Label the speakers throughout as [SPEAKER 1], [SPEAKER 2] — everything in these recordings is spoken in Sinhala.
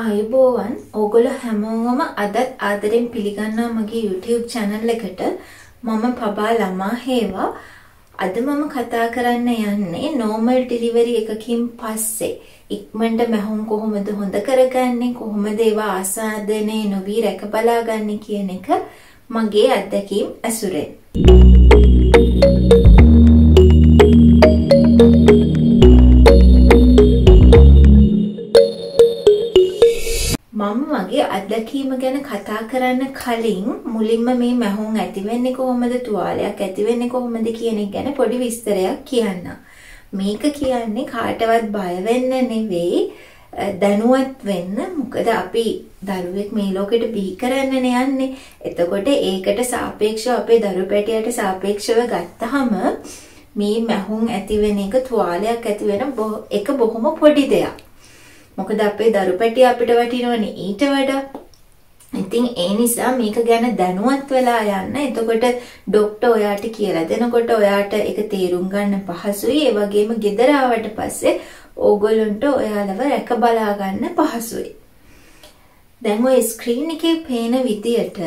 [SPEAKER 1] අයිබෝවන් ඕගොල්ලෝ හැමෝම අදත් ආදරෙන් පිළිගන්නවා මගේ YouTube channel එකට. මම පබා ළමා හේවා. අද මම කතා කරන්න යන්නේ normal delivery එකකින් පස්සේ ඉක්මනට මැහුම් කොහොමද හොඳ කරගන්නේ කොහොමද ඒවා ආසාදනය නොවි රැක බලාගන්නේ කියන එක මගේ අත්දැකීම් ඇසුරෙන්. මම මගේ අත්දැකීම ගැන කතා කරන්න කලින් මුලින්ම මේ මැහුම් ඇතිවෙන්නේ කොහොමද තුවාලයක් ඇතිවෙන්නේ කොහොමද කියන එක ගැන පොඩි විස්තරයක් කියන්න. මේක කියන්නේ කාටවත් බය වෙන්න නෙවෙයි දැනුවත් වෙන්න මොකද අපි දරුවෙක් මේ ලෝකෙට බිහි කරන්නනේ යන්නේ. එතකොට ඒකට සාපේක්ෂව අපේ දරු පැටියට සාපේක්ෂව ගත්තහම මේ මැහුම් ඇතිවෙන එක තුවාලයක් ඇති වෙන එක බොහොම පොඩි දෙයක්. මොකද අපේ දරු පැටිය අපිට වටිනවනේ ඊට වඩා. ඉතින් ඒ නිසා මේක ගැන දැනුවත් වෙලා යන්න. එතකොට ડોක්ටර් ඔයාට කියලා දෙනකොට ඔයාට ඒක තේරුම් ගන්න පහසුයි. ඒ වගේම ගෙදර ආවට පස්සේ ඕගොල්ලන්ට ඔයාලව රැක බලා ගන්න පහසුයි. දැන් ඔය ස්ක්‍රීන් එකේ පේන විදියට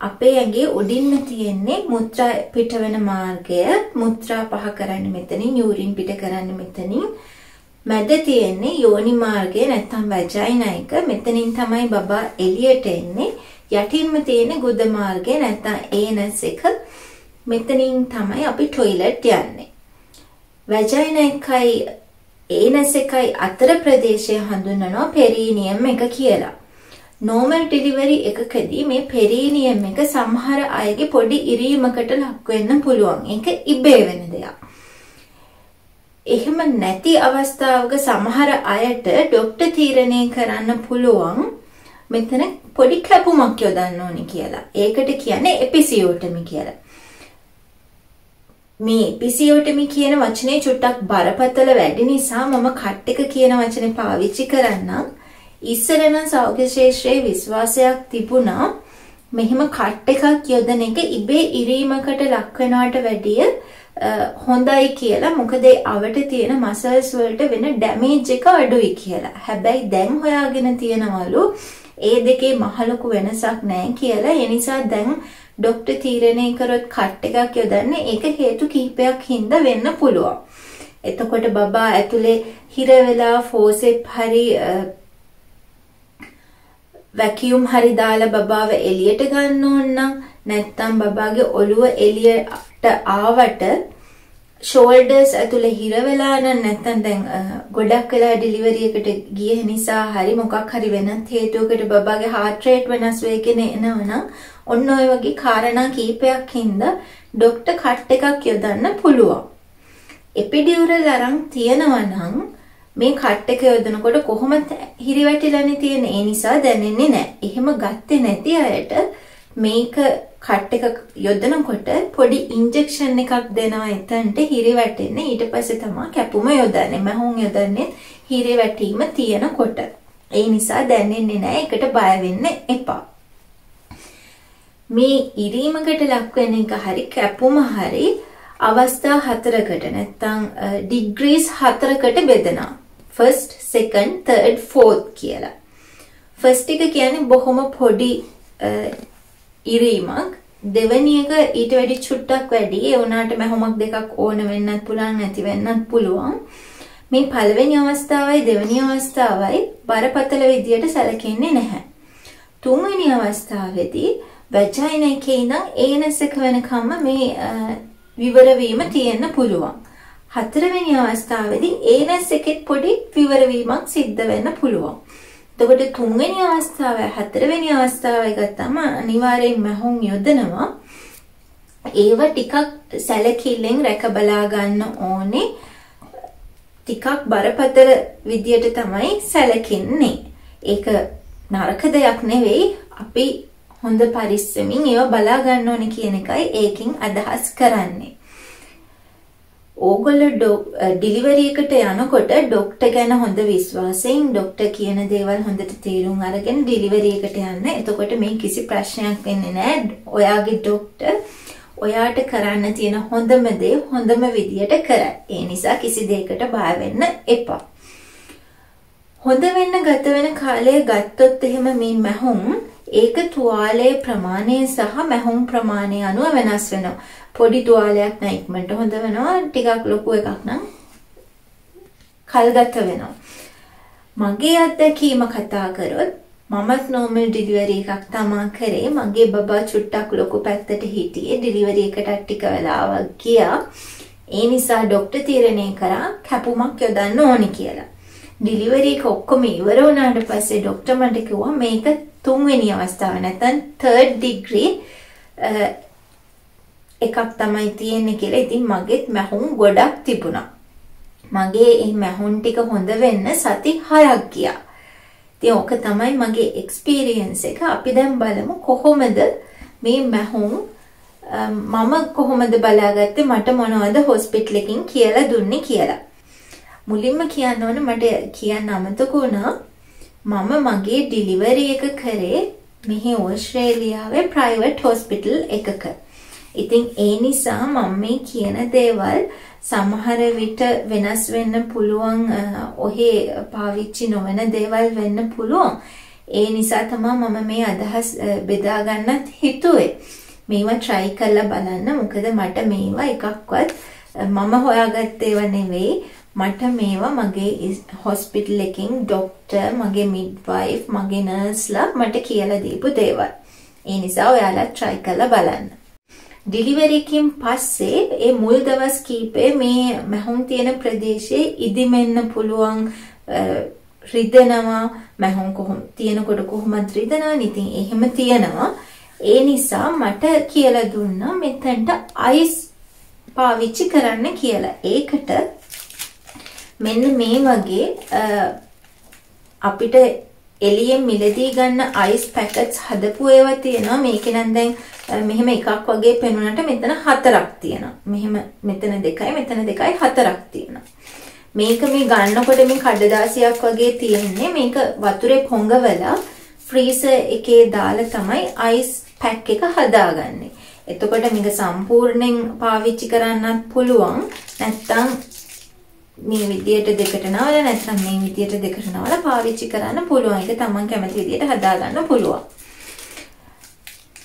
[SPEAKER 1] අපේ ඇඟේ උඩින්ම තියෙන්නේ මුත්‍රා පිටවෙන මාර්ගය. මුත්‍රා පහ කරන්නේ මෙතනින්, යූරින් පිට කරන්නේ මෙතනින්. මැද තියෙන්නේ යෝනි මාර්ගය නැත්නම් වැජයිනා එක. මෙතනින් තමයි බබා එළියට එන්නේ. යටින්ම තියෙන්නේ ගුද මාර්ගය නැත්නම් ඒනස් එක. මෙතනින් තමයි අපි টয়ලට් යන්නේ. වැජයිනා එකයි ඒනස් එකයි අතර ප්‍රදේශය හඳුන්වනවා පෙරීනියම් එක කියලා. නෝමල් ඩිලිවරි එකකදී මේ පෙරීනියම් එක සමහර අයගේ පොඩි ඉරීමකට ලක් වෙන්න පුළුවන්. ඒක ඉබේ වෙන දෙයක්. එහෙම නැති අවස්ථාවක සමහර අයට ડોක්ටර් තීරණය කරන්න පුළුවන් මෙතන පොඩි කැපුමක් යොදන්න ඕනි කියලා. ඒකට කියන්නේ එපිසියෝටමි කියලා. මේ එපිසියෝටමි කියන වචනේ චුට්ටක් බරපතල වැඩි නිසා මම කට් එක කියන වචනේ පාවිච්චි කරන්නම්. ඉස්සර නම් සෞඛ්‍ය ශාස්ත්‍රයේ විශ්වාසයක් තිබුණා මෙහිම කට් එකක් යොදන එක ඉබේ ඉරීමකට ලක් වෙනවට වැඩිය හොඳයි කියලා මොකද අවට තියෙන මසල්ස් වලට වෙන ඩැමේජ් එක අඩුයි කියලා. හැබැයි දැන් හොයාගෙන තියෙනවලු ඒ දෙකේ මහලොකු වෙනසක් නැහැ කියලා. ඒ නිසා දැන් ડોක්ටර් තීරණය කරොත් කට් එකක් යොදන්නේ ඒක හේතු කිහිපයක් හින්දා වෙන්න පුළුවන්. එතකොට බබා ඇතුලේ හිර වෙලා ෆෝසෙප් හරි වැකියුම් හරි දාලා බබාව එළියට ගන්න ඕන නම් නැත්තම් බබාගේ ඔළුව එළියට ආවට ෂෝල්ඩර්ස් ඇතුලේ හිර වෙලා නම් නැත්තම් දැන් ගොඩක් වෙලා ඩෙලිවරි එකට ගිය නිසා හරි මොකක් හරි වෙනත් හේතුවකට බබාගේ heart rate වෙනස් වෙගෙන එනවනම් ඔන්න ඔය වගේ කාරණා කීපයක් හින්දා ડોක්ටර් කට් එකක් යොදන්න පුළුවන්. එපිඩියුරල් අරන් තියනවා නම් මේ කට් එක යොදනකොට කොහොමද හිරිවැටිලානේ තියෙන්නේ. ඒ නිසා දැනෙන්නේ නැහැ. එහෙම ගත්තේ නැති අයට මේක කට් එක යොදනකොට පොඩි ඉන්ජෙක්ෂන් එකක් දෙනවා එතනට හිරි වැටෙන්නේ. ඊට පස්සේ තමයි කැපුම යොදන්නේ. මහුන් යොදන්නේ හිරි වැටීම තියෙනකොට. ඒ නිසා දැනෙන්නේ නැහැ. ඒකට බය වෙන්න එපා. මේ ඉරීමකට ලක් වෙන එක හරි කැපුම හරි අවස්ථා හතරකට නැත්තම් ඩිග්‍රීස් හතරකට බෙදනවා. ෆස්ට් සෙකන්ඩ් තර්ඩ් ෆෝර්ත් කියලා. ෆස්ට් එක කියන්නේ බොහොම පොඩි ඉරීමක්. දෙවැනි එක ඊට වැඩි චුට්ටක් වැඩි. ඒ වුණාට මැහුමක් දෙකක් ඕන වෙන්නත් පුළුවන් නැති වෙන්නත් පුළුවන්. මේ පළවෙනි අවස්ථාවයි දෙවෙනි අවස්ථාවයි බරපතල විදියට සැලකෙන්නේ නැහැ. තුන්වෙනි අවස්ථාවේදී වැජයින එකේ ඉඳන් ඒනස් එක වෙනකම්ම මේ විවර වීම තියෙන්න පුළුවන්. හතරවෙනි අවස්ථාවේදී ඒනස් එකෙත් පොඩි විවර වීමක් සිද්ධ වෙන්න පුළුවන්. එතකොට තුන්වෙනි අවස්ථාව හතරවෙනි අවස්ථාවයි ගත්තම අනිවාර්යෙන් මහොන් යොදනවා. ඒව ටිකක් සැලකිල්ලෙන් රැක බලා ගන්න ඕනේ. ටිකක් බරපතල විදියට තමයි සැලකෙන්නේ. ඒක නරක දෙයක් නෙවෙයි. අපි හොඳ පරිස්සමින් ඒව බලා ගන්න ඕනේ කියන එකයි ඒකෙන් අදහස් කරන්නේ. ඕගොල්ලෝ ඩිලිවරි එකට යනකොට ડોක්ටර් ගැන හොඳ විශ්වාසයෙන් ડોක්ටර් කියන දේවල් හොඳට තේරුම් අරගෙන ඩිලිවරි එකට යන්න. එතකොට මේ කිසි ප්‍රශ්නයක් වෙන්නේ නැහැ. ඔයාගේ ડોක්ටර් ඔයාට කරන්න තියෙන හොඳම දේ හොඳම විදියට කරයි. ඒ නිසා කිසි දෙයකට බය වෙන්න එපා. හොඳ වෙන්න ගත වෙන කාලය ගත්තොත් එහෙම මේ මැහුම් ඒක තුවාලයේ ප්‍රමාණය සහ මැහුම් ප්‍රමාණය අනුව වෙනස් වෙනවා. පොඩි තුවාලයක් නම් ඉක්මනට හොඳ වෙනවා. ටිකක් ලොකු එකක් නම් කල්ගත වෙනවා. මගේ අත්දැකීම කතා කරොත් මමත් නෝමල් ඩිලිවරි එකක් තමා කරේ. මගේ බබා චුට්ටක් ලොකු පැත්තට හිටියේ. ඩිලිවරි එකට ටික වෙලාවක් ගියා. ඒ නිසා ડોක්ටර් තීරණය කරා කැපුමක් යොදන්න ඕනි කියලා. ඩිලිවරි එක ඔක්කොම ඉවර වුණාට පස්සේ ડોක්ටර් මට කිව්වා මේක තුන්වෙනි අවස්ථාව නැත්නම් 3rd degree එකක් තමයි තියෙන්නේ කියලා. ඉතින් මගෙත් මැහුම් ගොඩක් තිබුණා. මගේ මේ මැහුම් ටික හොඳ වෙන්න සති 6ක් ගියා. ඉතින් ඕක තමයි මගේ එක්ස්පීරියන්ස් එක. අපි දැන් බලමු කොහොමද මේ මැහුම් මම කොහොමද බලාගත්තේ මට මොනවද හොස්පිටල් එකකින් කියලා දුන්නේ කියලා. මුලින්ම කියන්න ඕන මට කියන්න අමතක වුණා මම මගේ ඩිලිවරි එක කරේ මෙහි ඕස්ට්‍රේලියාවේ ප්‍රයිවට් හොස්පිටල් එකක. ඉතින් ඒ නිසා මම මේ කියන දේවල් සමහර විට වෙනස් වෙන්න පුළුවන් ඔහේ පාවිච්චි නොවන දේවල් වෙන්න පුළුවන්. ඒ නිසා තමයි මම මේ අදහස් බෙදා ගන්නත් හිතුවේ. මේවා try කරලා බලන්න. මොකද මට මේවා එකක්වත් මම හොයාගත්ත ඒවා නෙවෙයි. මට මේවා මගේ හොස්පිටල් එකකින් ડોක්ටර්, මගේ මිඩ්වයිෆ්, මගේ නර්ස්ලා මට කියලා දීපු දේවල්. ඒ නිසා ඔයාලා try කරලා බලන්න. ඩිලිවරි එකකින් පස්සේ ඒ මුල් දවස් කීපේ මේ මැහුම් තියෙන ප්‍රදේශයේ ඉදිමෙන්න පුළුවන් රිදෙනවා මැහුම් කොහොම තියෙනකොට කොහොමද රිදෙනවා ඉතින් එහෙම තියෙනවා ඒ නිසා මට කියලා දුන්නා මෙතනට අයිස් පාවිච්චි කරන්න කියලා. ඒකට මෙන්න මේ වගේ අපිට එළියෙන් මිලදී ගන්න අයිස් පැකට්ස් හදපු ඒවා තියෙනවා. මේකේ නම් දැන් මෙහෙම එකක් වගේ පෙනුනට මෙතන හතරක් තියෙනවා. මෙහෙම මෙතන දෙකයි මෙතන දෙකයි හතරක් තියෙනවා. මේක මේ ගන්නකොට මේ කඩදාසියක් වගේ තියෙන්නේ. මේක වතුරේ පොඟවලා ෆ්‍රීසර් එකේ දාලා තමයි අයිස් පැක් එක හදාගන්නේ. එතකොට මේක සම්පූර්ණයෙන් පාවිච්චි කරන්නත් පුළුවන්. නැත්තම් මේ විදියට දෙකට නවල නැත්නම් මේ විදියට දෙකට නවල පාවිච්චි කරන්න පුළුවන්. ඒක තමන් කැමති විදියට හදාගන්න පුළුවන්.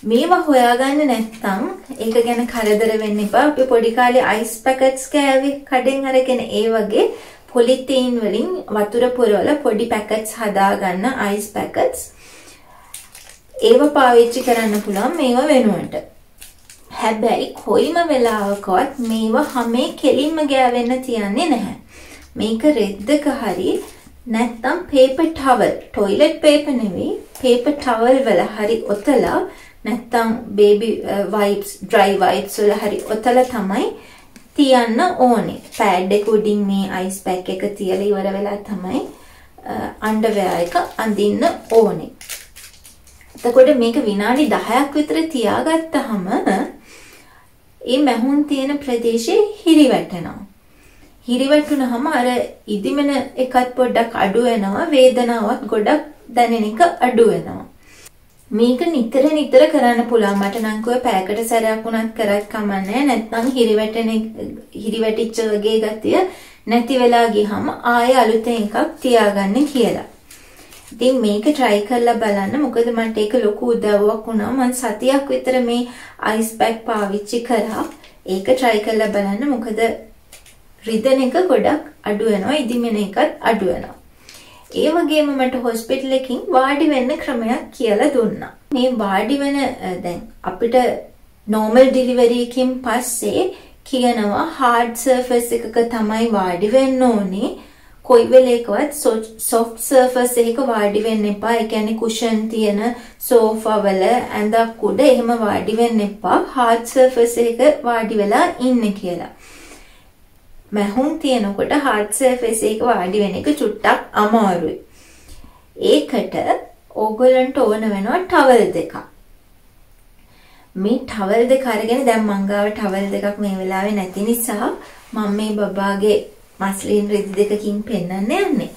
[SPEAKER 1] මේවා හොයාගන්න නැත්නම් ඒක ගැන කරදර වෙන්න එපා. අපි පොඩි කාලේ අයිස් පැකට්ස් කෑවේ කඩෙන් අරගෙන ඒ වගේ පොලිතීන් වලින් වතුර පුරවලා පොඩි පැකට්ස් හදාගන්න අයිස් පැකට්ස්. ඒව පාවිච්චි කරන්න පුළුවන් මේවා වෙනුවට. හැබැයි කොයිම වෙලාවකවත් මේවා හැමේ කෙලින්ම ගෑවෙන්න තියන්නේ නැහැ. මේක රෙද්දක හරි නැත්තම් පේපර් ටවල්, টয়ලට් පේපර් නෙවෙයි, පේපර් ටවල් වල හරි ඔතලා නැත්තම් බේබි වයිප්ස්, ඩ්‍රයි වයිප්ස් වල හරි ඔතලා තමයි තියන්න ඕනේ. පෑඩ් එක උඩින් මේ අයිස් පැක් එක තියලා ඉවර වෙලා තමයි අන්ඩර්වෙයා එක අඳින්න ඕනේ. එතකොට මේක විනාඩි 10ක් විතර තියාගත්තාම ඒ මැහුන් තියෙන ප්‍රදේශේ හිරිවැටෙනවා. හිරිවැටුනහම අර ඉදිමෙන එකත් පොඩ්ඩක් අඩු වෙනවා වේදනාවක් ගොඩක් දැනෙන එක අඩු වෙනවා. මේක නිතර නිතර කරන්න පුළුවන් මට නම් කෝ පැයකට සැරයක් වුණත් කරත් කමන්නේ නැත්නම් හිරිවැටෙන හිරිවැටිච්ච වගේ ගතිය නැති වෙලා ගියහම ආයෙ අලුතෙන් එකක් තියාගන්න කියලා. ඉතින් මේක try කරලා බලන්න. මොකද මට ඒක ලොකු උදව්වක් වුණා. මම සතියක් විතර මේ අයිස් පැක් පාවිච්චි කරා. ඒක try කරලා බලන්න. මොකද රිදෙන එක ගොඩක් අඩු වෙනවා. ඉදිමෙන එකත් අඩු වෙනවා. ඒ වගේම මට හොස්පිටල් එකකින් වාඩි වෙන්න ක්‍රමයක් කියලා දුන්නා. මේ වාඩි වෙන දැන් අපිට normal delivery එකකින් පස්සේ කියනවා hard surface එකක තමයි වාඩි වෙන්න ඕනේ. කොයි වෙලේකවත් soft surface එකක වාඩි වෙන්න එපා. ඒ කියන්නේ cushion තියෙන sofa වල ඇඳක් උඩ එහෙම වාඩි වෙන්න එපා. hard surface එකක වාඩි වෙලා ඉන්න කියලා. මැහුම් තියෙනකොට hard surface එකක වාඩි වෙන එක චුට්ටක් අමාරුයි. ඒකට ඕගොල්ලන්ට ඕන වෙනවා ටවල් දෙකක්. මේ ටවල් දෙක අරගෙන දැන් මංගාව ටවල් දෙකක් මේ වෙලාවේ නැති නිසා මම මේ බබාගේ මස්ලින් රෙදි දෙකකින් පෙන්වන්න යන්නේ.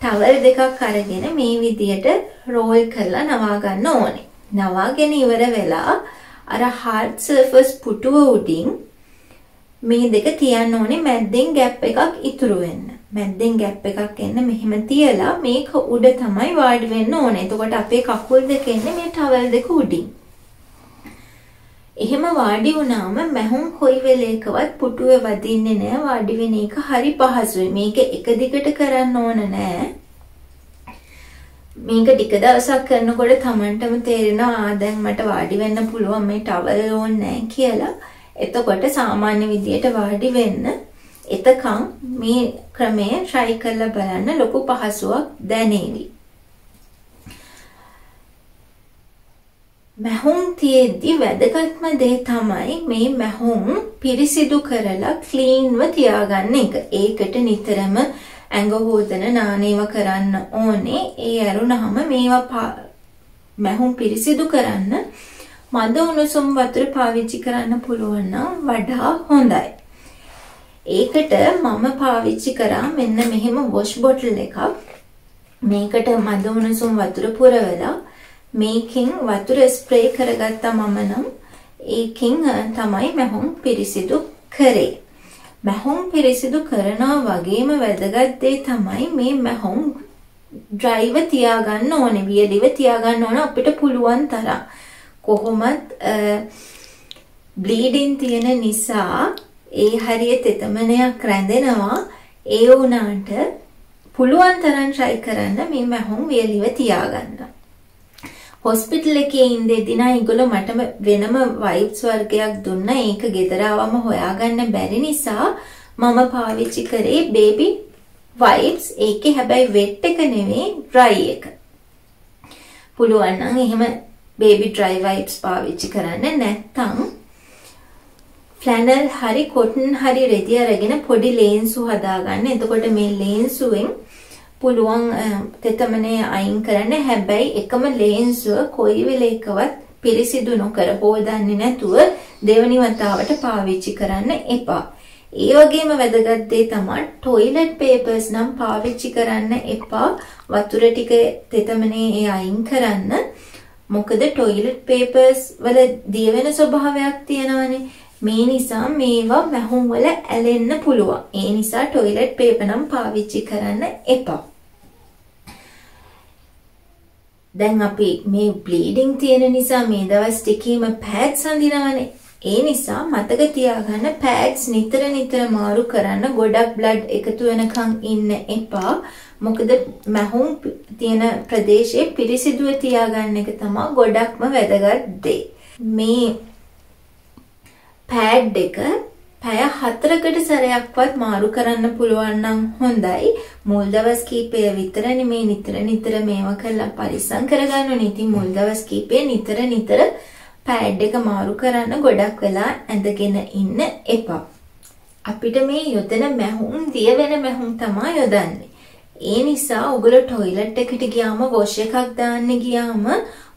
[SPEAKER 1] ටවල් දෙකක් අරගෙන මේ විදියට රෝල් කරලා නවා ගන්න ඕනේ. නවාගෙන ඉවර වෙලා අර hard surface පුටුව උඩින් මේ දෙක තියන්න ඕනේ මැද්දෙන් ગેප් එකක් ඉතුරු වෙන්න. මැද්දෙන් ගැප් එකක් එන්න මෙහෙම තියලා මේක උඩ තමයි වාඩි වෙන්න ඕනේ. එතකොට අපේ කකුල් දෙක එන්නේ මේ ටවල් දෙක උඩින්. එහෙම වාඩි වුණාම මැහුම් කොයි වෙලේකවත් පුටුවේ වදින්නේ නැහැ වාඩි වෙන එක හරි පහසුයි. මේක එක දිගට කරන්න ඕන නෑ. මේක ටික දවසක් කරනකොට Tamanටම තේරෙනවා ආ දැන් මට වාඩි වෙන්න පුළුවන් මේ ටවල් ඕනේ නැහැ කියලා. එතකොට සාමාන්‍ය විදියට වාඩි වෙන්න එතකන් මේ ක්‍රමය try කරලා බලන්න ලොකු පහසුවක් දැනේවි. මැහුම් තියෙද්දි වැදගත්ම දේ තමයි මේ මැහුම් පිරිසිදු කරලා ක්ලීන්ව තියාගන්න එක. ඒකට නිතරම ඇඟ හොදන නානේව කරන්න ඕනේ. ඒ ඇරුණාම මේවා මැහුම් පිරිසිදු කරන්න මද උණුසුම් වතුර පාවිච්චි කරන්න පුළුවන් නම් වඩා හොඳයි. ඒකට මම පාවිච්චි කරා මෙන්න මෙහෙම වොෂ් බොටල් එකක්. මේකට මද උණුසුම් වතුර පුරවලා මේකෙන් වතුර ස්ප්‍රේ කරගත්තා මම නම් ඒකෙන් තමයි මැහුම් පිරිසිදු කරේ. මැහුම් පිරිසිදු කරනවා වගේම වැදගත් දේ තමයි මේ මැහුම් ඩ්‍රයිව තියාගන්න ඕනේ. වියලිව තියාගන්න ඕන අපිට පුළුවන් තරම්. කොහොමත් බ්ලීඩින් තියෙන නිසා ඒ හරිය තෙතමනයක් රැඳෙනවා. ඒ වුණාට පුළුවන් තරම් try කරන්න මේ මැහුම් වියලිව තියාගන්න. හොස්පිටල් එකේ ඉඳෙද්දී නම් ඒගොල්ලෝ මට වෙනම වයිප්ස් වර්ගයක් දුන්නා. ඒක ගෙදර ආවම හොයාගන්න බැරි නිසා මම පාවිච්චි කරේ බේබි වයිප්ස්. ඒකේ හැබැයි වෙට් එක නෙවෙයි ඩ්‍රයි එක. පුළුවන් නම් එහෙම බේබි ඩ්‍රයි වයිප්ස් පාවිච්චි කරන්න නැත්නම් ෆ්ලැනල් හරි කොටන් හරි රෙදි අරගෙන පොඩි ලේන්සු හදාගන්න. එතකොට මේ ලේන්සුවෙන් පුළුවන් තෙතමනය අයින් කරන්න. හැබැයි එකම ලේන්සුව කොයි වෙලේකවත් පිරිසිදු නොකර හෝදන්නේ නැතුව දෙවනි වතාවට පාවිච්චි කරන්න එපා. ඒ වගේම වැදගත් දේ තමයි টয়ලට් পেපර්ස් නම් පාවිච්චි කරන්න එපා. වතුර ටික තෙතමනේ ඒ අයින් කරන්න. මොකද টয়ලට් পেපර්ස් වල දියවෙන ස්වභාවයක් තියෙනවනේ. මේ නිසා මේවා වැහුම් වල ඇලෙන්න පුළුවන්. ඒ නිසා টয়ලට් පේපර් නම් පාවිච්චි කරන්න එපා. දැන් අපි මේ බ්ලීඩින් තියෙන නිසා මේ දවස් ටිකේම පෑඩ්ස් අඳිනවනේ. ඒ නිසා මතක තියාගන්න පෑඩ්ස් නිතර නිතර මාරු කරන්න ගොඩක් බ්ලඩ් එකතු වෙනකන් ඉන්න එපා. මොකද මැහුම් තියෙන ප්‍රදේශයේ පිරිසිදුව තියාගන්න එක තමයි ගොඩක්ම වැදගත් දේ. මේ පෑඩ් එක පැය හතරකට සැරයක්වත් මාරු කරන්න පුළුවන් නම් හොඳයි. මුල් දවස් කීපය විතරනේ මේ නිතර නිතර මේවා කරලා පරිස්සම් කරගන්න ඕනේ. ඉතින් මුල් දවස් කීපය නිතර නිතර පෑඩ් එක මාරු කරන්න ගොඩක් වෙලා ඇඳගෙන ඉන්න එපා. අපිට මේ යොදන මැහුම් දිය වෙන මැහුම් තමයි යොදන්නේ. ඒ නිසා ඔගොල්ලෝ টয়ලට් එකට ගියාම වොෂ් එකක් දාන්න ගියාම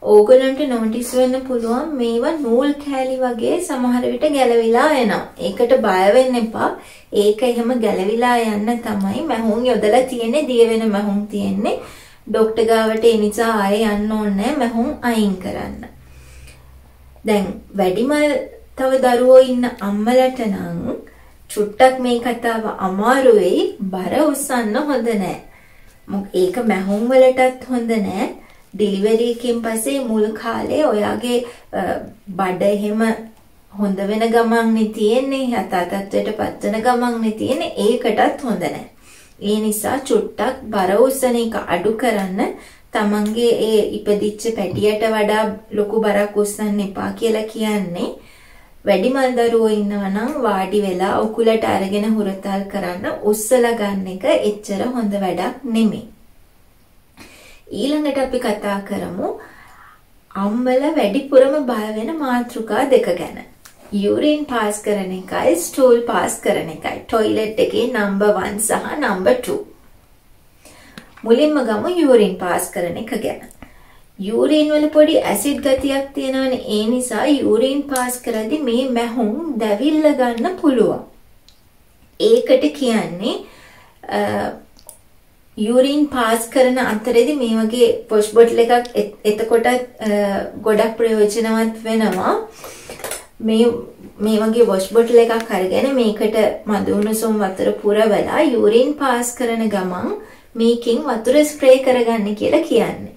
[SPEAKER 1] ඕගලන්ට නෝටිස් වෙන්න පුළුවන් මේවා නූල් කෑලි වගේ සමහර විට ගැලවිලා එනවා. ඒකට බය වෙන්න එපා. ඒක එහෙම ගැලවිලා යන්න තමයි මැහුම් යොදලා තියෙන්නේ, දිය වෙන මැහුම් තියෙන්නේ. ડોක්ටර් ගාවට ඒ නිසා ආයේ යන්න ඕනේ මැහුම් අයින් කරන්න. දැන් වැඩිමල් තව දරුවෝ ඉන්න අම්මලට නම් චුට්ටක් මේ කතාව අමාරු වෙයි බර උස්සන්න හොඳ නෑ. ඒක මැහුම් වලටත් හොඳ නෑ. ඩිලිවරි එකකින් පස්සේ මුල් කාලේ ඔයාගේ බඩ එහෙම හොඳ වෙන ගමන්නේ තියෙන්නේ යථා තත්ත්වයට පත්වන ගමන්නේ තියෙන්නේ ඒකටත් හොඳ නැහැ. ඒ නිසා චුට්ටක් බර උස්සන එක අඩු කරන්න තමන්ගේ ඒ ඉපදිච්ච පැටියට වඩා ලොකු බරක් උස්සන්න එපා කියලා කියන්නේ වැඩිමල් දරුවෝ ඉන්නවා නම් වාඩි වෙලා උකුලට අරගෙන හුරතල් කරන්න උස්සලා ගන්න එක එච්චර හොඳ වැඩක් නෙමෙයි. ඊළඟට අපි කතා කරමු අම්මල වැඩිපුරම බය වෙන මාතෘකා දෙක ගැන. යුරින් පාස් කරන එකයි ස්ටූල් පාස් කරන එකයි. টয়ලට් එකේ නම්බර් 1 සහ නම්බර් 2. මුලින්ම ගමු යුරින් පාස් කරන එක ගැන. යූරින් වල පොඩි ඇසිඩ් ගතියක් තියෙනවනේ ඒ නිසා යූරින් පාස් කරද්දී මේ මැහුම් දැවිල්ල ගන්න පුළුවන්. ඒකට කියන්නේ යූරින් පාස් කරන අතරේදී මේ වගේ පොෂ් බොටල් එකක් එතකොට ගොඩක් ප්‍රයෝජනවත් වෙනවා. මේ මේ වගේ වොෂ් බොටල් එකක් අරගෙන මේකට මද උණුසුම් වතුර පුරවලා යූරින් පාස් කරන ගමන් මේකෙන් වතුර ස්ප්‍රේ කරගන්න කියලා කියන්නේ.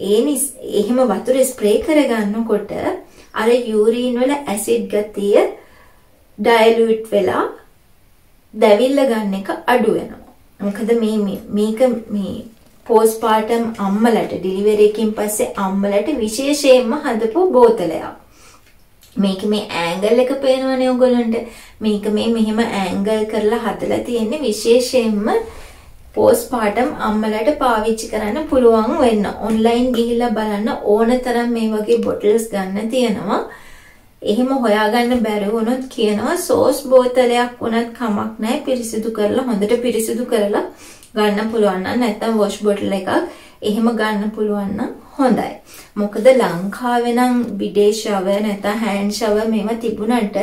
[SPEAKER 1] ඒ එහෙම වතුර ස්ප්‍රේ කරගන්නකොට අර යූරින් වල ඇසිඩ් ගතිය ඩයලූට් වෙලා දැවිල්ල ගන්න එක අඩු වෙනවා. මොකද මේ මේක මේ පෝස්ට්පාර්ටම් අම්මලට ඩිලිවරි එකකින් පස්සේ අම්මලට විශේෂයෙන්ම හදපු බෝතලයක්. මේක මේ ඇංගල් එක පේනවනේ ඔයගොල්ලන්ට. මේක මේ මෙහෙම ඇංගල් කරලා හදලා තියෙන්නේ විශේෂයෙන්ම පෝස්ට්පාර්ටම් අම්මලට පාවිච්චි කරන්න පුළුවන් වෙන්න. ඔන්ලයින් ගිහිල්ලා බලන්න ඕන තරම් මේ වගේ බොටල්ස් ගන්න තියෙනවා. එහෙම හොයාගන්න බැරි වුණොත් කියනවා සෝස් බෝතලයක් වුණත් කමක් නැහැ පිරිසිදු කරලා හොඳට පිරිසිදු කරලා ගන්න පුළුවන් නම් නැත්නම් වොෂ් බොටල් එකක් එහෙම ගන්න පුළුවන් නම් හොඳයි. මොකද ලංකාවේ නම් බිඩේ ෂවර් නැත්නම් හෑන්ඩ් ෂවර් මේවා තිබුණාට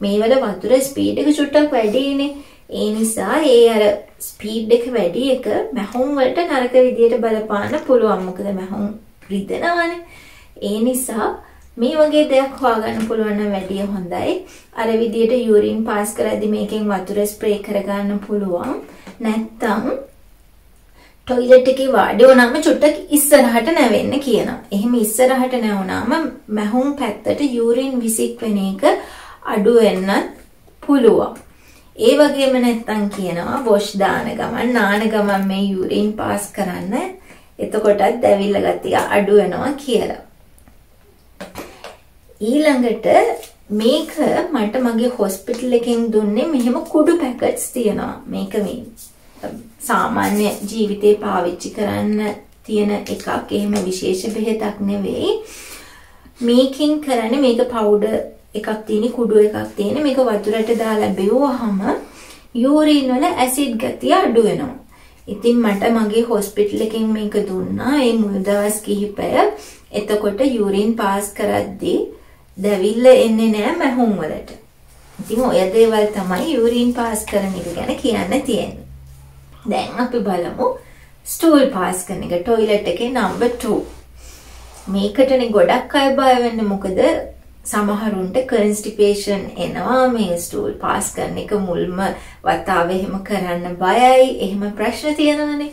[SPEAKER 1] මේවල වතුර ස්පීඩ් එක චුට්ටක් වැඩිනේ. ඒ නිසා ඒ අර ස්පීඩ් එක වැඩි එක මැහුම් වලට නරක විදියට බලපාන්න පුළුවන්. මොකද මැහුම් රිදෙනවනේ. ඒ නිසා මේ වගේ දෙයක් හොයාගන්න පුළුවන් නම් වැඩිය හොඳයි. අර විදියට යූරින් පාස් කරද්දි මේකෙන් වතුර ස්ප්‍රේ කරගන්න පුළුවන්. නැත්තම් ටොයිලට් එකේ වාඩි වුණාම චුට්ටක් ඉස්සරහට නැවෙන්න කියනවා. එහෙම ඉස්සරහට නැවුණාම මැහුම් පැත්තට යූරින් විසික් වෙන එක අඩු වෙන්නත් පුළුවන්. ඒ වගේම නැත්තම් කියනවා වොෂ් දාන ගමන් නාන ගමන් මේ යූරින් පාස් කරන්න එතකොටත් දැවිල්ල ගතිය අඩු වෙනවා කියලා. ඊළඟට මේක මට මගේ හොස්පිටල් එකෙන් දුන්නේ මෙහෙම කුඩු පැකට්ස් තියෙනවා. මේක මේ සාමාන්‍ය ජීවිතේ පාවිච්චි කරන්න තියෙන එකක් එහෙම විශේෂ බෙහෙතක් නෙවෙයි. මේකෙන් කරන්නේ මේක පවුඩර් එකක් තියෙන කුඩු එකක් තියෙන මේක වතුරට දාලා බෙවුවහම යූරින් වල ඇසිඩ් ගතිය අඩු වෙනවා. ඉතින් මට මගේ හොස්පිටල් එකෙන් මේක දුන්නා. ඒ මුල් දවස් කිහිපය එතකොට යූරින් පාස් කරද්දී දැවිල්ල එන්නේ නෑ මැහුම් වලට. ඉතින් ඔය දේවල් තමයි යූරින් පාස් කරන එක ගැන කියන්න තියෙන්නේ. දැන් අපි බලමු ස්ටූල් පාස් කරන එක ටොයිලට් එකේ නම්බර් 2. මේකටනේ ගොඩක් අය බය වෙන්නේ මොකද සමහරුන්ට කන්ස්ටිපේෂන් එනවා මේ ස්ටූල් පාස් කරන එක මුල්ම වතාවේ එහෙම කරන්න බයයි එහෙම ප්‍රශ්න තියෙනවනේ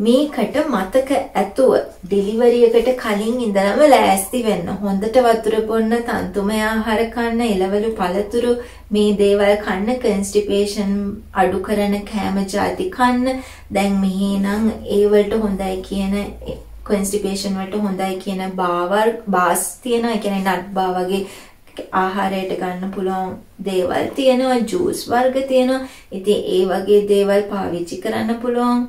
[SPEAKER 1] මේකට මතක ඇතුව ඩිලිවරි එකට කලින් ඉඳලම ලෑස්ති වෙන්න. හොඳට වතුර බොන්න, තන්තුමය ආහාර කන්න, එළවලු පළතුරු මේ දේවල් කන්න, කන්ස්ටිපේෂන් අඩු කරන කෑම ಜಾති කන්න. දැන් මෙහෙනම් ඒ වලට හොඳයි කියන කන්ස්ටිපේෂන් වලට හොඳයි කියන බාවර් බාස් තියෙනවා. ඒ කියන්නේ නට් බා වගේ ආහාරයට ගන්න පුළුවන් දේවල් තියෙනවා ජූස් වර්ග තියෙනවා ඉතින් ඒ වගේ දේවල් පාවිච්චි කරන්න පුළුවන්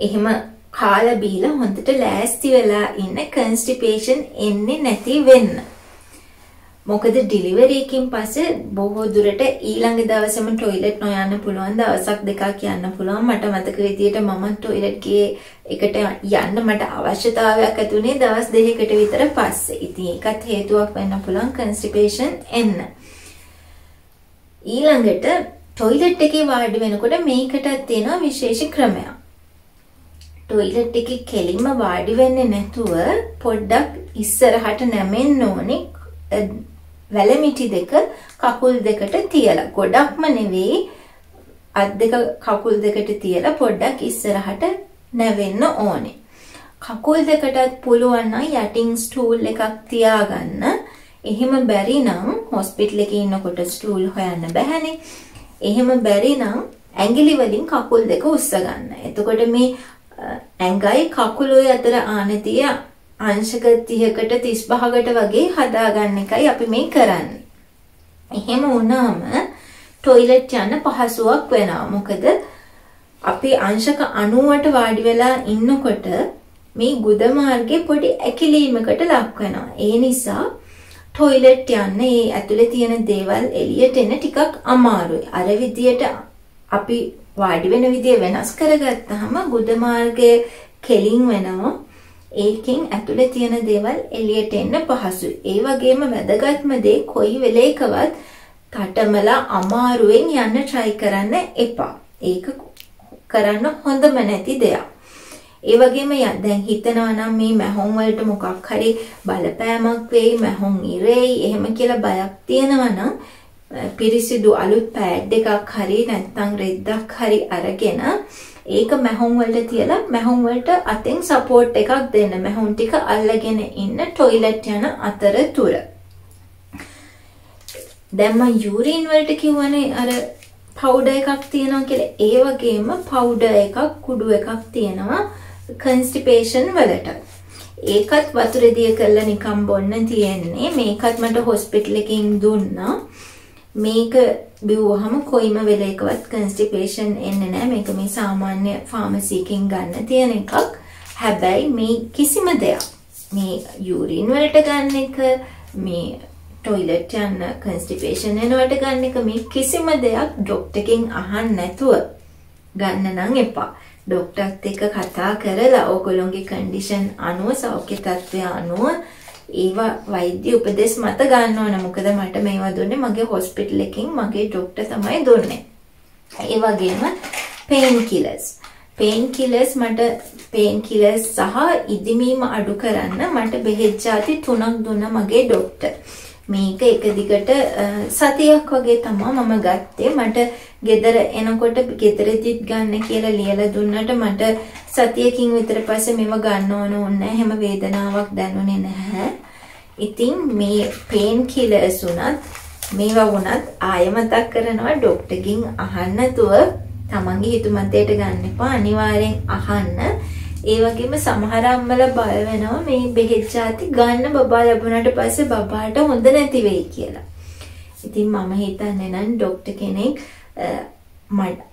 [SPEAKER 1] එහෙම කාලා බීලා හොඳට ලෑස්ති වෙලා ඉන්න කන්ස්ටිපේෂන් එන්නේ නැති වෙන්න. මොකද ඩිලිවරි එකකින් පස්සේ බොහෝ දුරට ඊළඟ දවසේම টয়ලට් නොයන්න පුළුවන් දවසක් දෙකක් යන්න පුළුවන් මට මතක විදියට මම টয়ලට් ගියේ එකට යන්න මට අවශ්‍යතාවයක් ඇතුනේ දවස් දෙකකට විතර පස්සේ. ඉතින් ඒකත් හේතුවක් වෙන්න පුළුවන් කන්ස්ටිපේෂන් එන්න. ඊළඟට টয়ලට් එකේ වාඩි වෙනකොට මේකටත් තියෙනවා විශේෂ ක්‍රමයක්. ටොයිලට් එකේ කෙලින්ම වාඩි වෙන්නේ නැතුව පොඩ්ඩක් ඉස්සරහට නැමෙන්න ඕනේ වැලමිටි දෙක කකුල් දෙකට තියලා ගොඩක්ම නෙවෙයි අත් දෙක කකුල් දෙකට තියලා පොඩ්ඩක් ඉස්සරහට නැවෙන්න ඕනේ. කකුල් දෙකටත් පුළුවන් නම් යටින් ස්ටූල් එකක් තියාගන්න. එහෙම බැරි නම් හොස්පිටල් එකේ ඉන්නකොට ස්ටූල් හොයන්න බැහැනේ. එහෙම බැරි නම් ඇඟිලි වලින් කකුල් දෙක උස්ස ගන්න. එතකොට මේ ඇඟයි කකුලුයි අතර ආනතිය අංශක 30කට 35කට වගේ හදාගන්න එකයි අපි මේ කරන්නේ. එහෙම වුණාම টয়ලට් යන්න පහසුවක් වෙනවා. මොකද අපි අංශක 90ට වාඩි වෙලා ඉන්නකොට මේ ගුද මාර්ගේ පොඩි ඇකිලීමකට ලක් වෙනවා. ඒ නිසා টয়ලට් යන්න ඒ ඇතුලේ තියෙන දේවල් එළියට එන ටිකක් අමාරුයි. අර විදියට අපි වාඩි වෙන විදිය වෙනස් කරගත්තාම ගුද මාර්ගය කෙලින් වෙනවා. ඒකෙන් ඇතුලේ තියෙන දේවල් එළියට එන්න පහසුයි. ඒ වගේම වැදගත්ම දේ කොයි වෙලේකවත් තටමලා අමාරුවෙන් යන්න try කරන්න එපා. ඒක කරන්න හොඳම නැති දෙයක්. ඒ වගේම දැන් හිතනවා නම් මේ මැහොන් වලට මොකක් හරි බලපෑමක් වෙයි මැහොන් ඉරෙයි එහෙම කියලා බයක් තියෙනවා නම් පිරිසිදු අලුත් පෑඩ් එකක් හරි නැත්නම් රෙද්දක් හරි අරගෙන ඒක මැහොන් වලට තියලා මැහොන් වලට අතෙන් සපෝට් එකක් දෙන්න. මැහොන් ටික අල්ලගෙන ඉන්න টয়ලට් යන අතරතුර. දැන් මම යූරින් වලට කිව්වනේ අර පවුඩර් එකක් තියෙනවා කියලා. ඒ වගේම පවුඩර් එකක් කුඩු එකක් තියෙනවා කන්ස්ටිපේෂන් වලට. ඒකත් වතුර දිය කරලා නිකන් බොන්න තියෙන්නේ. මේකත් මට හොස්පිටල් එකකින් දුන්නා. මේක බිව්වහම කොයිම වෙලේකවත් කන්ස්ටිපේෂන් එන්නේ නැහැ. මේක මේ සාමාන්‍ය ෆාමසි එකකින් ගන්න තියෙන එකක්. හැබැයි මේ කිසිම දෙයක්. මේ යූරින් වලට ගන්න එක මේ ටොයිලට් යන්න කන්ස්ටිපේෂන් එනවට ගන්න එක මේ කිසිම දෙයක් ඩොක්ටර්ගෙන් අහන්න නැතුව ගන්න නම් එපා. ඩොක්ටර්ත් එක්ක කතා කරලා ඕගොල්ලොන්ගේ කන්ඩිෂන් අනුව සෞඛ්‍ය තත්ත්වය අනුව ඒවා වෛද්‍ය උපදෙස් මත ගන්න ඕන මොකද මට මේවා දුන්නේ මගේ හොස්පිටල් එකකින් මගේ ඩොක්ටර් තමයි දුන්නේ. ඒ වගේම පේන් කිලර්ස්. පේන් කිලර්ස් මට පේන් කිලර්ස් සහ ඉදිමීම අඩු කරන්න මට බෙහෙත් ಜಾති තුනක් දුන්න මගේ ඩොක්ටර්. මේක එක දිගට සතියක් වගේ තමා මම ගත්තේ මට ගෙදර එනකොට ගෙදරදිත් ගන්න කියලා ලියලා දුන්නට මට සතියකින් විතර පස්සේ මේව ගන්න ඕන ඕනේ හැම වේදනාවක් දැනුනේ නැහැ. ඉතින් මේ පේන් කිලර්ස් උනත් මේවා වුණත් ආය මතක් කරනවා ඩොක්ටර්ගෙන් අහන්න නැතුව තමන්ගේ හිතුමතේට ගන්න එපා අනිවාර්යෙන් අහන්න. ඒ වගේම සමහර අම්මලා බය වෙනවා මේ බෙහෙත් જાති ගන්න බබා ලැබුණාට පස්සේ බබාට හොඳ නැති වෙයි කියලා. ඉතින් මම හිතන්නේ නම් ડોක්ටර් කෙනෙක්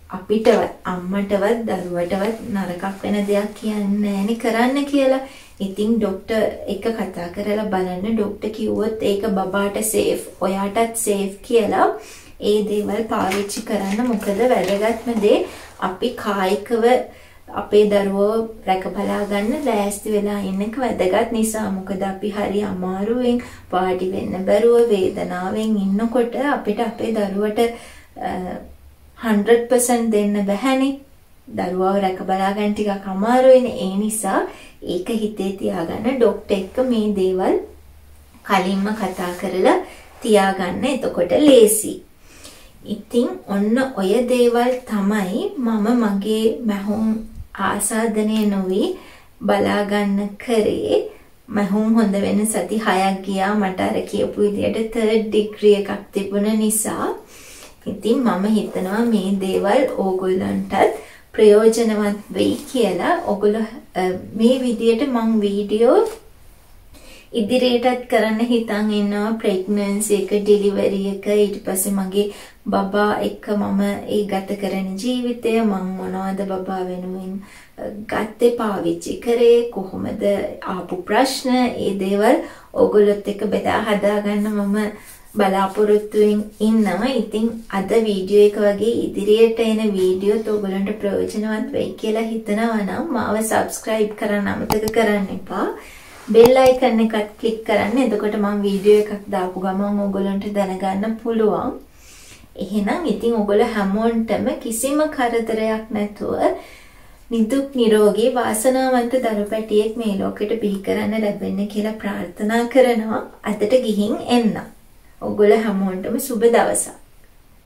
[SPEAKER 1] අපිටවත් අම්මටවත් දරුවටවත් නරකක් වෙන දෙයක් කියන්නේ නැහෙනි කරන්න කියලා. ඉතින් ડોක්ටර් එක කතා කරලා බලන්න ડોක්ටර් කිව්වොත් ඒක බබාට සේෆ්, ඔයාටත් සේෆ් කියලා. ඒ දේවල් පාවිච්චි කරන්න මොකද වැදගත්ම දේ අපි කායිකව අපේ දරුවෝ රැක බලා ගන්න ලෑස්ති වෙලා ඉන්නක වැදගත් නිසා. මොකද අපි හරි අමාරුවෙන් පාටි වෙන්න බැරුව වේදනාවෙන් ඉන්නකොට අපිට අපේ දරුවට 100% දෙන්න බැහැනේ. දරුවව රැක බලා ගන්න ටිකක් අමාරුයිනේ ඒ නිසා ඒක හිතේ තියාගන්න ડોක්ටර් එක්ක මේ දේවල් කලින්ම කතා කරලා තියාගන්න. එතකොට ලේසි. ඉතින් ඔන්න ඔය දේවල් තමයි මම මගේ මැහුම් ආසාදනය නොවි බලාගන්න කරේ මහුම් හොඳ වෙන සති හයක් ගියා මට අර කියපු විදියට තර්ඩ් ඩිග්‍රී එකක් තිබුණ නිසා. ඉතින් මම හිතනවා මේ දේවල් ඕගොල්ලන්ටත් ප්‍රයෝජනවත් වෙයි කියලා. ඔගොල්ලෝ මේ විදියට මං වීඩියෝ ඉදිරියටත් කරන්න හිතන් ඉන්නවා. ප්‍රෙග්නන්සි එක ඩිලිවරි එක. ඊට පස්සේ මගේ බබා එක්ක මම ඒ ගත කරන ජීවිතය. මං මොනවද බබා වෙනුවෙන් ගත්තේ පාවිච්චි කරේ? කොහොමද ආපු ප්‍රශ්න? ඒ දේවල් ඕගොල්ලොත් එක්ක බෙදා හදාගන්න මම බලාපොරොත්තුවෙන් ඉන්නවා. ඉතින් අද වීඩියෝ එක වගේ ඉදිරියට එන වීඩියෝත් ඕගොල්ලන්ට ප්‍රයෝජනවත් වෙයි කියලා හිතනවා නම් මාව subscribe කරන්න අමතක කරන්න එපා. බෙල් අයිකන් එකත් ක්ලික් කරන්න. එතකොට මම වීඩියෝ එකක් දාපු ගමන් ඕගොල්ලන්ට දැනගන්න පුළුවන්. එහෙනම් ඉතින් ඔයගොල්ලෝ හැමෝන්ටම කිසිම කරදරයක් නැතුව නිදුක් නිරෝගී වාසනාවන්ත දරුපැටියෙක් මේ ලෝකෙට බිහි කරන්න ලැබෙන්න කියලා ප්‍රාර්ථනා කරනවා. අදට ගිහින් එන්න. ඔයගොල්ලෝ හැමෝන්ටම සුබ දවසක්.